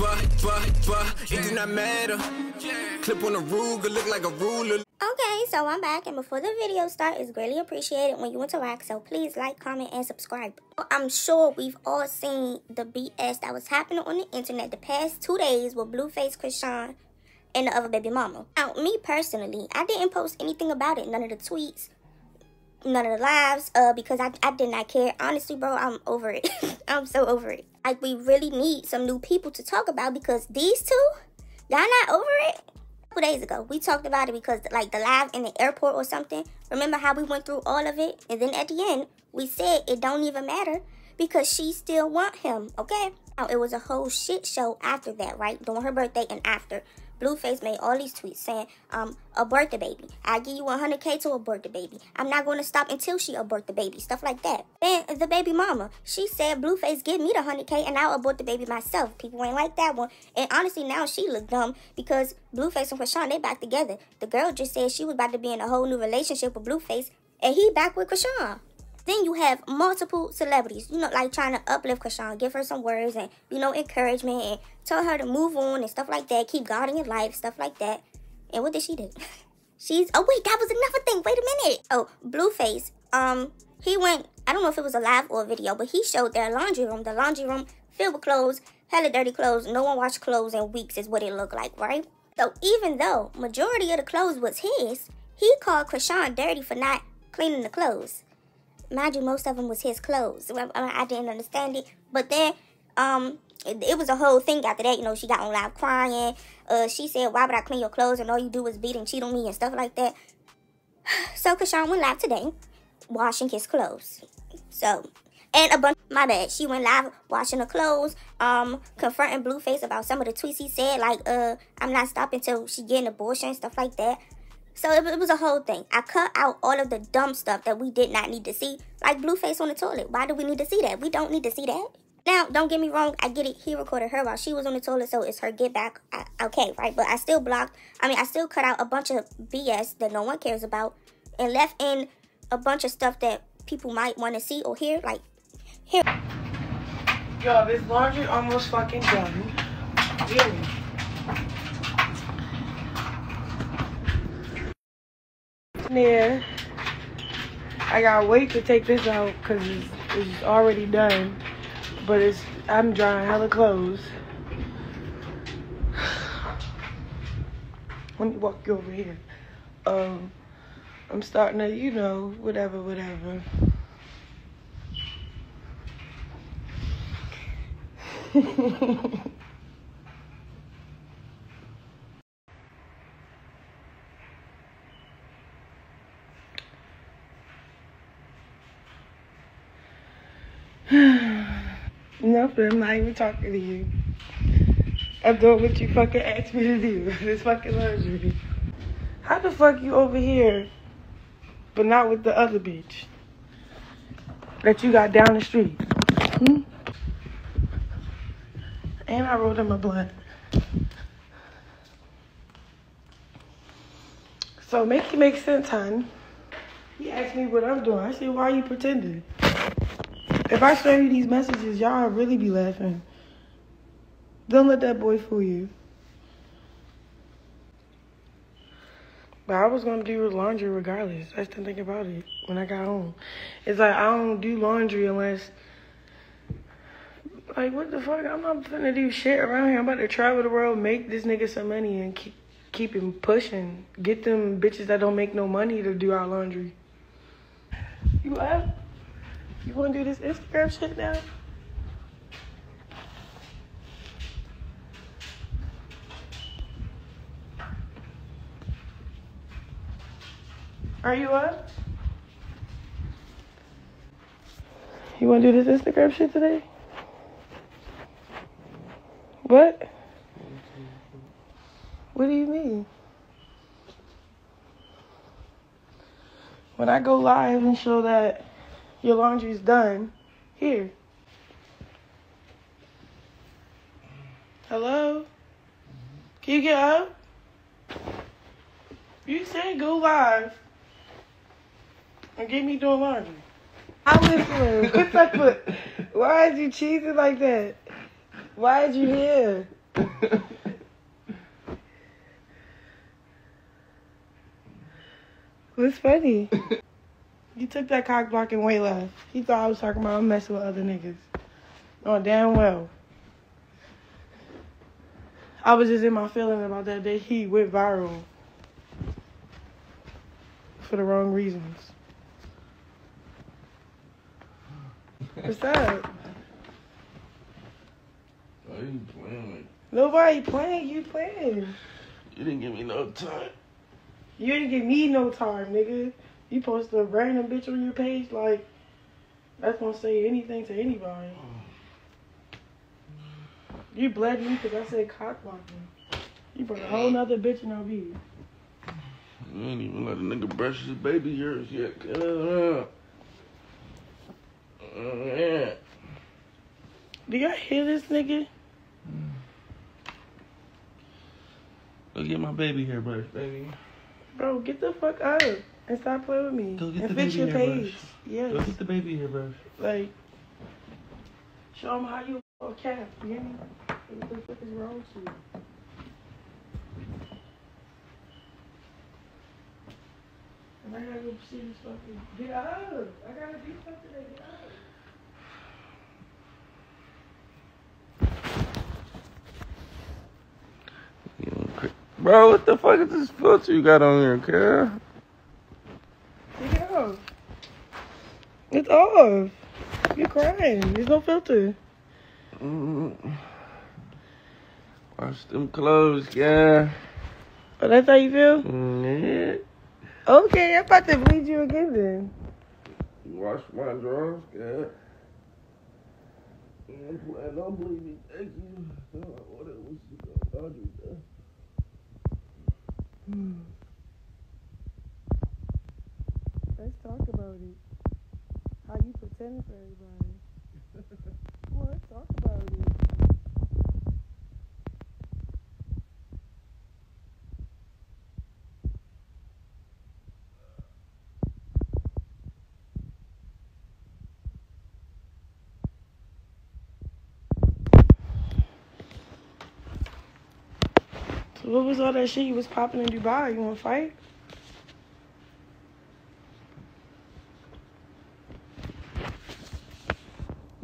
it do not matter. Clip on a Ruger, look like a ruler. Okay, so I'm back, and before the video start, it's greatly appreciated when you interact, so please like, comment, and subscribe. I'm sure we've all seen the BS that was happening on the internet the past two days with Blueface Chrisean and the other baby mama. Now, me personally, I didn't post anything about it, none of the tweets, none of the lives, uh, because I, I did not care. Honestly, bro, I'm over it. I'm so over it. Like, we really need some new people to talk about because these two, y'all not over it? A couple days ago, we talked about it because, like, the live in the airport or something. Remember how we went through all of it? And then at the end, we said it don't even matter because she still want him, okay? Now, it was a whole shit show after that, right? During her birthday and after. Blueface made all these tweets saying, um, abort the baby. I give you 100K to abort the baby. I'm not going to stop until she abort the baby. Stuff like that. Then the baby mama, she said, Blueface, give me the 100K and I'll abort the baby myself. People ain't like that one. And honestly, now she look dumb because Blueface and Chrisean, they back together. The girl just said she was about to be in a whole new relationship with Blueface and he back with Chrisean. Then you have multiple celebrities, you know, like trying to uplift Chrisean, give her some words and, you know, encouragement and tell her to move on and stuff like that. Keep God in your life, stuff like that. And what did she do? She's, oh wait, that was another thing. Wait a minute. Oh, Blueface, um, he went, I don't know if it was a live or a video, but he showed their laundry room. The laundry room filled with clothes, hella dirty clothes. No one washed clothes in weeks is what it looked like, right? So even though majority of the clothes was his, he called Chrisean dirty for not cleaning the clothes mind you, most of them was his clothes. I, I didn't understand it. But then, um, it, it, was a whole thing after that. You know, she got on live crying. Uh, she said, why would I clean your clothes and all you do is beat and cheat on me and stuff like that. So Chrisean went live today, washing his clothes. So, and a bunch, my bad, she went live washing her clothes, um, confronting Blueface about some of the tweets he said, like, uh, I'm not stopping till she get an abortion, and stuff like that. So it, it was a whole thing. I cut out all of the dumb stuff that we did not need to see, like Blueface on the toilet. Why do we need to see that? We don't need to see that. Now, don't get me wrong. I get it. He recorded her while she was on the toilet, so it's her get back. I, okay, right? But I still blocked. I mean, I still cut out a bunch of BS that no one cares about, and left in a bunch of stuff that people might want to see or hear. Like here. Yo, this laundry almost fucking done. Really. Yeah. I gotta wait to take this out because it's, it's already done. But it's I'm drying hella clothes. Let me walk you over here. Um, I'm starting to, you know, whatever, whatever. Nothing. I'm not even talking to you. I'm doing what you fucking asked me to do. This fucking laundry. How the fuck you over here, but not with the other bitch that you got down the street? Hmm? And I rolled in my blood. So make it make sense, hon. He asked me what I'm doing. I said, why are you pretending? If I show you these messages, y'all really be laughing. Don't let that boy fool you. But I was gonna do laundry regardless. I didn't think about it when I got home. It's like I don't do laundry unless like what the fuck? I'm not gonna do shit around here. I'm about to travel the world, make this nigga some money and keep keep him pushing. Get them bitches that don't make no money to do our laundry. You what? You wanna do this Instagram shit now? Are you up? You wanna do this Instagram shit today? What? What do you mean? When I go live and show that your laundry's done. Here. Hello? Can you get up? You said go live and get me doing laundry. I'm listening. What's that with? Why is you cheesing like that? Why is you here? What's funny? Took that cock blocking way left. He thought I was talking about I'm messing with other niggas. Oh, damn well. I was just in my feelings about that day he went viral. For the wrong reasons. What's up? Why you playing like Nobody playing, you playing. you didn't give me no time? You didn't give me no time, nigga. You post a random bitch on your page, like, that's gonna say anything to anybody. You bled me because I said cock blocking. You brought a whole nother bitch in our view. You ain't even let a nigga brush his baby hairs yet. Uh, yeah. Do y'all hear this nigga? Go get my baby hair brush, baby. Bro, get the fuck up and stop playing with me. Go get and the fix baby your hairbrush. page. Yes. Go get the baby hair brush. Like, show them how you a cat. You hear me? What the fuck is wrong with you? And I gotta go see this fucking. Get up! I gotta do something today. Get up! You know, cra- Bro, what the fuck is this filter you got on here, kid? Take it off. It's off. You're crying. There's no filter. Mm. Wash them clothes, yeah. Oh, that's how you feel? Mm, yeah. Okay, I'm about to bleed you again then. You wash my drawers, yeah. Yeah, plan on bleeding. Thank you. Oh, what else was you got? Yeah. Let's talk about it. For everybody. On, let's talk about it. What was all that shit you was popping in Dubai? You wanna fight?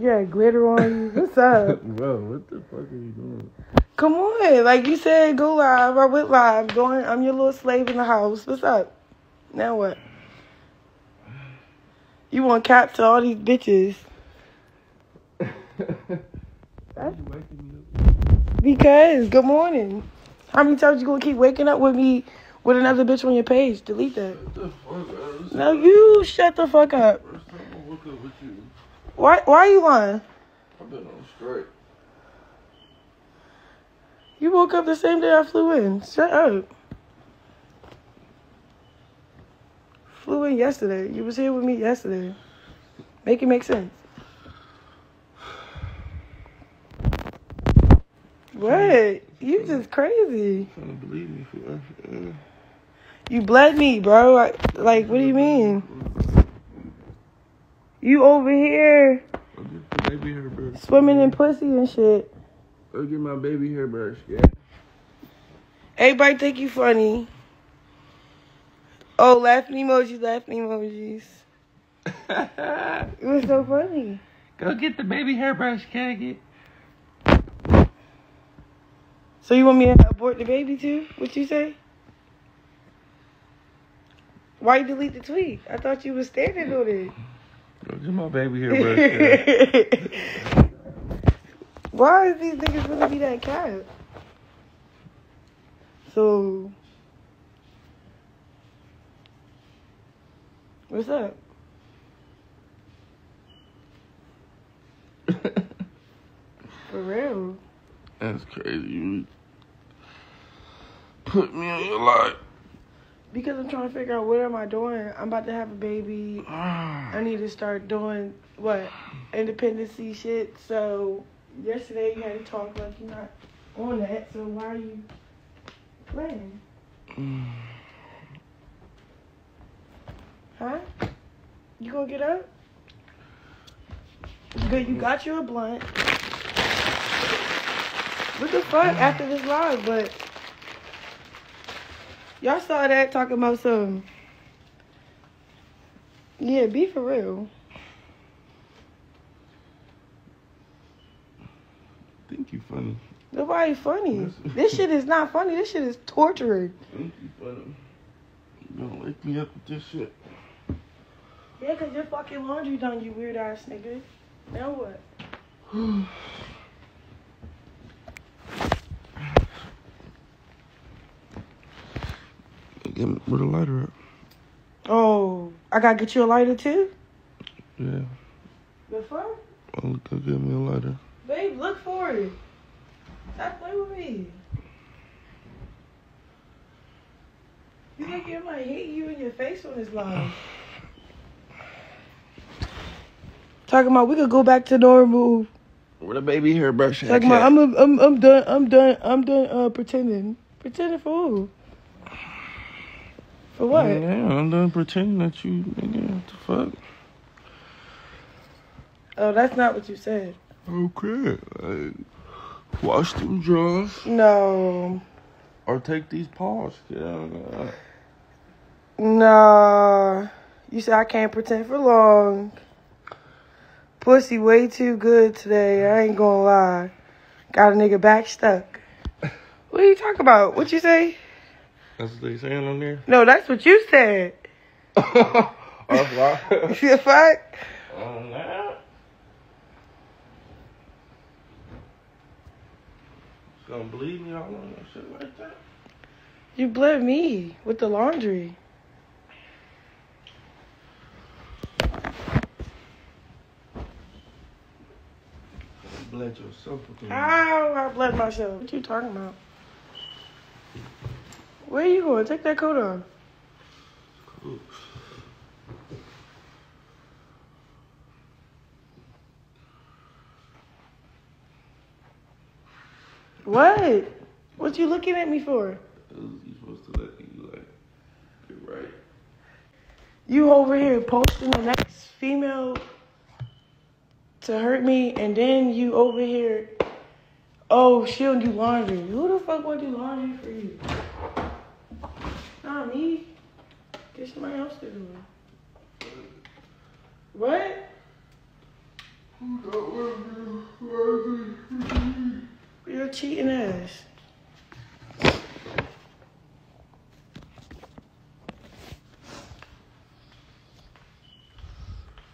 Yeah, glitter on you. What's up? Bro, what the fuck are you doing? Come on, like you said, go live. I went live. Going, I'm your little slave in the house. What's up? Now what? You want cap to all these bitches Why you waking me up? because good morning. How many times you gonna keep waking up with me with another bitch on your page? Delete that. Fuck? bro? This No, you shut the fuck up. the First time I woke up with you. Why? Why are you lying? I've been on straight. You woke up the same day I flew in. Shut up. Flew in yesterday. You was here with me yesterday. Make it make sense. What? You just crazy. Trying to believe me for uh, You bled me, bro. Like, what do you mean? You over here Go get the baby hair brush. swimming in pussy and shit. Go get my baby hair brush, yeah. Everybody think you funny. Oh, laughing emojis, laughing emojis. It was so funny. Go get the baby hairbrush, Kaggy. So you want me to abort the baby too? What you say? Why you delete the tweet? I thought you was standing on it. Get my baby here, bro. Why is these niggas gonna be that cat? So what's up? For real. That's crazy. You put me on your life. Because I'm trying to figure out what am I doing. I'm about to have a baby. I need to start doing what independency shit. So yesterday you had to talk like you're not on that. So why are you playing? Huh? You gonna get up? Good. You got you a blunt. What the fuck after this live, but y'all saw that talking about some. Yeah, be for real. think you funny. Nobody funny. This shit is not funny. This shit is torturing. think you funny. You gonna wake me up with this shit. Yeah, cause your fucking laundry done, you weird ass nigga. Now what? Me where the lighter at? Oh, I gotta get you a lighter too? Yeah. Fuck? Oh, look, get me a lighter. Babe, look for it. Stop playing with me. You think you might hit you in your face on this live? Talking about we could go back to normal. With a baby hair brush at? Talking about I'm, a, I'm I'm done I'm done I'm done uh, pretending. Pretending for who? For what? Yeah, I'm done pretending that you, nigga. What the fuck? Oh, that's not what you said. Okay. Like, wash them drawers No. or take these paws. Yeah. Nah. You said I can't pretend for long. Pussy way too good today. I ain't gonna lie. Got a nigga back stuck. What are you talking about? What you say? That's what they saying on there. No, that's what you said. oh, wow. The fuck? Oh, nah. Gonna bleed me all on that shit like that. You bled me with the laundry. You bled yourself with the Ow, I bled myself. What you talking about? Where are you going? Take that coat off. What? What you looking at me for? You supposed to let you like get right. You over here posting the next female to hurt me, and then you over here, oh, she don't do laundry. Who the fuck want to do laundry for you? Not me. Get somebody else to do it. What? You're a cheating ass. I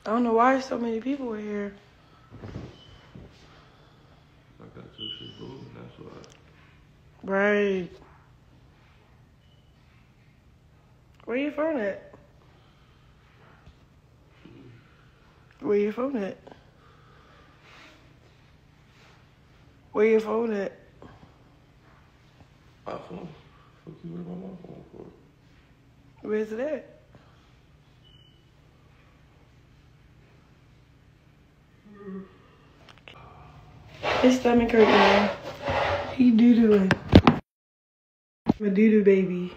don't know why so many people were here. I got your shit moving, that's why. Right. Where your phone at? Where your phone at? Where your phone at? My phone. Fuck you, about my phone for? Where's it at? His stomach hurt, man. He doo dooing. A doo doo baby.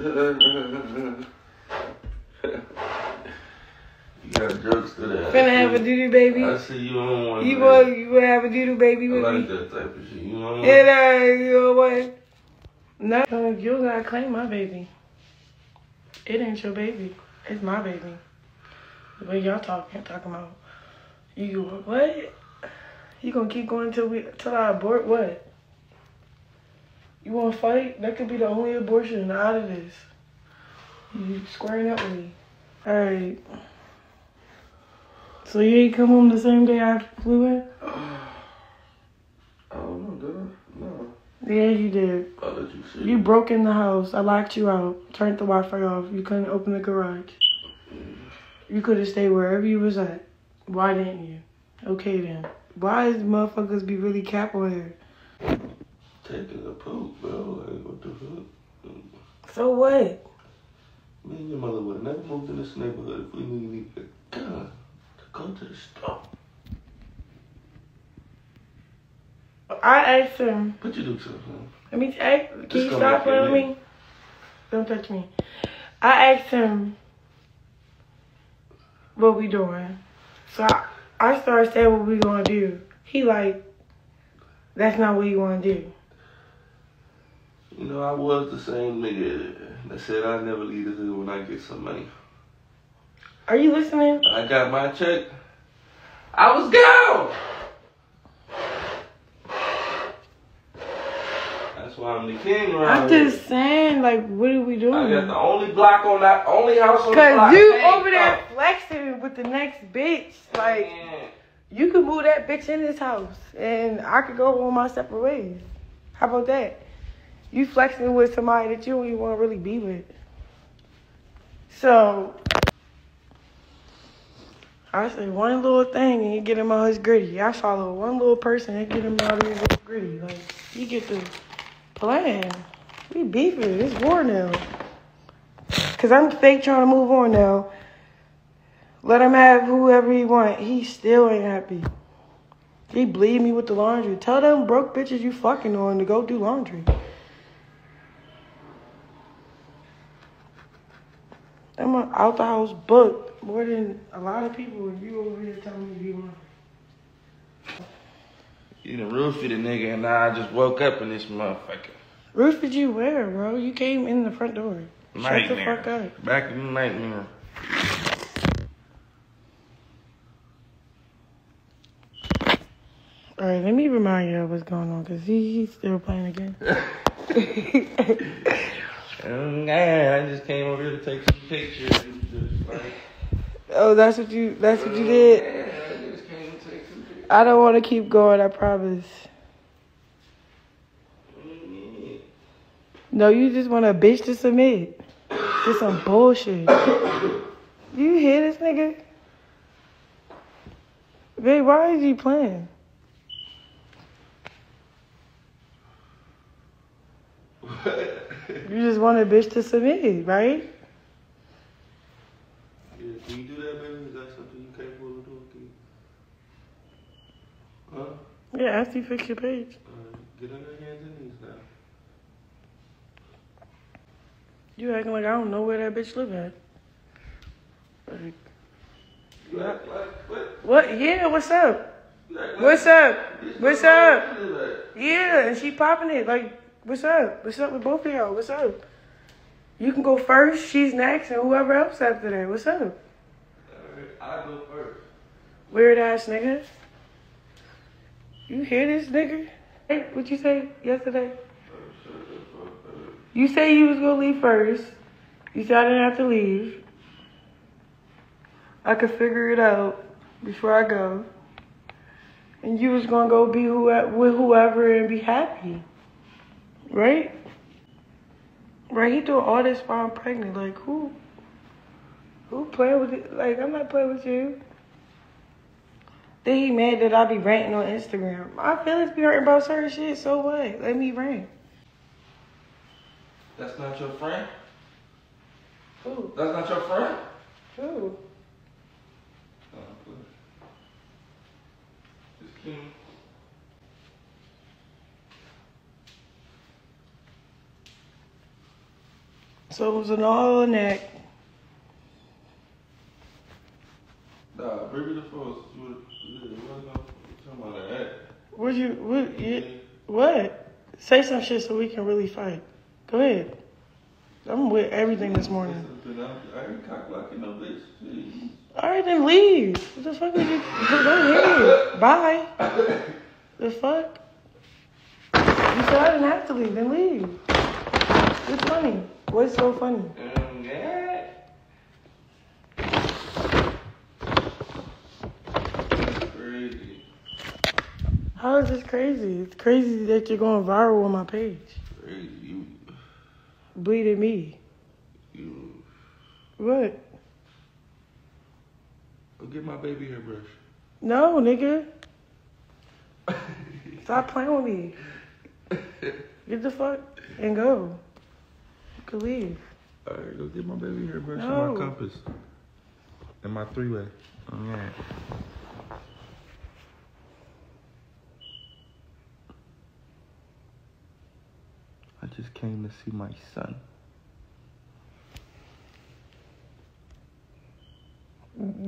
You got jokes to that. Finna have a doo doo baby. I see you on one. You man. you gonna have a doo doo baby I with like me? that type of shit. You know what I? And uh, you know what? No, you gotta claim my baby. It ain't your baby. It's my baby. The way y'all talking, talking about you what? You gonna keep going till we till I abort what? You wanna fight? That could be the only abortion out of this. You squaring up with me. Alright. So you ain't come home the same day I flew in? I don't know, did I? No. Yeah, you did. I'll let you see. You broke in the house. I locked you out. Turned the Wi-Fi off. You couldn't open the garage. Mm. You could have stayed wherever you was at. Why didn't you? Okay then. Why is motherfuckers be really cap on here? Taking a poop, bro. Like, what the fuck? So what? Me and your mother would have never moved in this neighborhood if we knew you needed a gun to go to the store. I asked him. What you do to him? Let me ask. Can Just you stop playing with me? Don't touch me. I asked him what we doing. So I, I started saying what we gonna do. He like, That's not what you want to do. You know, I was the same nigga that said I'd never leave hood when I get some money. Are you listening? I got my check. I was gone. That's why I'm the king around I'm here. just saying, like, what are we doing? I got the only block on that, only house on the block. Cause you Hey, over there uh, flexing with the next bitch. Like, man. you could move that bitch in this house, and I could go on my separate ways. How about that? You flexing with somebody that you don't even want to really be with. So, I say one little thing and you get him out his gritty. I follow one little person and get him of his gritty. Like, you get the plan. We beefing. It's war now. Cause I'm fake trying to move on now. Let him have whoever he want. He still ain't happy. He bleed me with the laundry. Tell them broke bitches you fucking on to go do laundry. I'm a out the house booked more than a lot of people, and you over here telling me you want. You done roofed the nigga and I just woke up in this motherfucker. Roof did you wear, bro? You came in the front door. Shut the Nightmare. fuck up. Back in the nightmare. All right, let me remind you of what's going on, cause he, he's still playing again. Oh, man, I just came over here to take some pictures. just like, oh, that's what you. That's what you did. Yeah, I just came to take some pictures. I don't want to keep going. I promise. Mm, No, you just want a bitch to submit. Just some bullshit. You hear this nigga? Babe, why is he playing? You just want a bitch to submit, right? Yeah, can you do that, baby? Is that something you capable of doing? Can you? Huh? Yeah, after you fix your page. Uh, get on your hands and knees now. You acting like I don't know where that bitch live at. Like, act like, what? what? Yeah, what's up? Like What's up? What's up? where you live at. Yeah, and she popping it. Like, what's up? What's up with both of y'all? What's up? You can go first, she's next, and whoever else after that. What's up? I go first. Weird ass nigga. You hear this nigga? Hey, what you say yesterday? You say you was gonna leave first. You said I didn't have to leave. I could figure it out before I go. And you was gonna go be who with whoever and be happy. Right? Right, he doing all this while I'm pregnant. Like who who playing with it? Like I'm not playing with you. Then he mad that I be ranting on Instagram. My feelings be hurting about certain shit, so what? Let me rant. That's not your friend? Who? That's not your friend? Who? Oh. Just kidding. So it was an all in that. Nah, baby the first. You talking about that. What you what you, what? Say some shit so we can really fight. Go ahead. I'm with everything this morning. I ain't cock blocking no bitch. Jeez. Alright then leave. What the fuck is you go ahead. Bye. The fuck? You said I didn't have to leave, then leave. What's funny? What's so funny? Um. Crazy. How is this crazy? It's crazy that you're going viral on my page. Crazy. You, Bleeding me. you. What? Go get my baby hairbrush. No, nigga. Stop playing with me. Get the fuck and go. You can leave. Alright, go get my baby hairbrush No. and my compass. And my three way. Alright. I just came to see my son.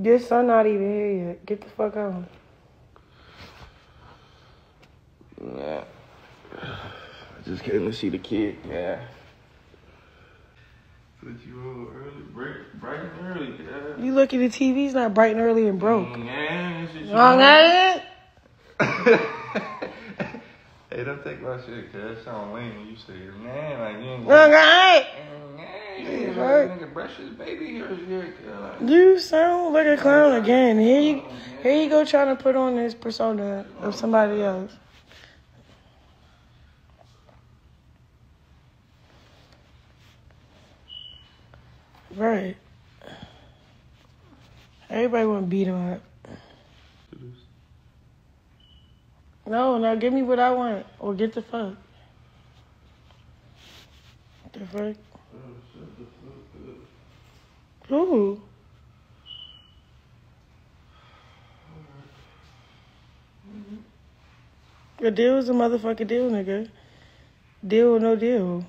Your son not even here yet. Get the fuck out. Nah. I just came to see the kid. Yeah. You early, bright, bright and early, yeah. You look at the TV, it's not bright and early and broke. Mm, yeah, it's just you Wrong at Hey, don't take my shit, cuz. That sound lame when you say it. Man, like, you ain't Wrong at Man, mm, you ain't Right. nigga brush his baby hairs here, cuz. Like, You sound like a clown again. Here you, oh, here you go trying to put on this persona of somebody else. Right. Everybody want to beat him up. No, now give me what I want, or get the fuck. The fuck? Who? A deal is a motherfucking deal, nigga. Deal or no deal.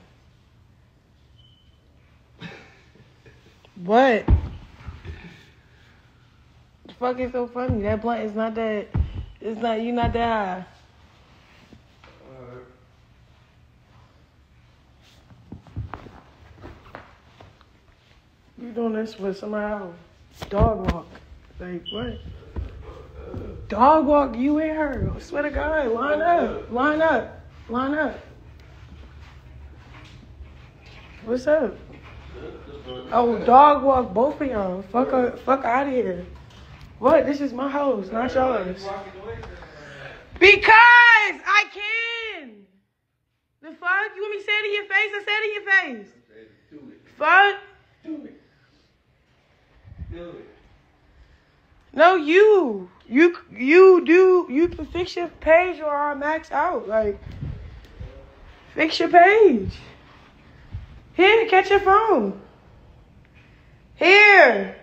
What? The fuck is so funny? That blunt is not that. It's not. You not that high. You doing this with else? Dog walk. Like what? Dog walk you and her. I swear to God, line up, line up, line up. What's up? Oh, dog walk both of y'all. Fuck, her- fuck out of here. What? This is my house, not yours. Because I can. The fuck? You want me to say it in your face? I said it in your face. Fuck. No, you. You you do you can fix your page or I'll max out. Like fix your page. Here, catch your phone. Here.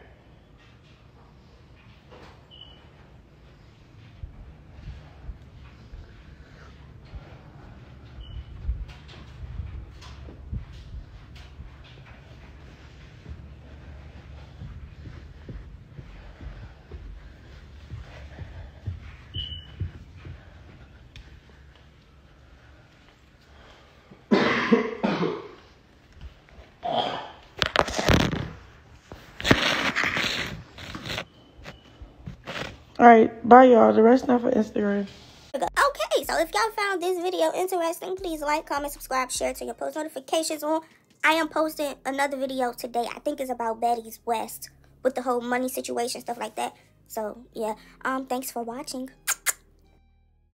All right, bye y'all. The rest not for Instagram. Okay, so if y'all found this video interesting, please like, comment, subscribe, share, turn your post notifications on. I am posting another video today. I think it's about Betty's West with the whole money situation, stuff like that. So yeah, um, thanks for watching.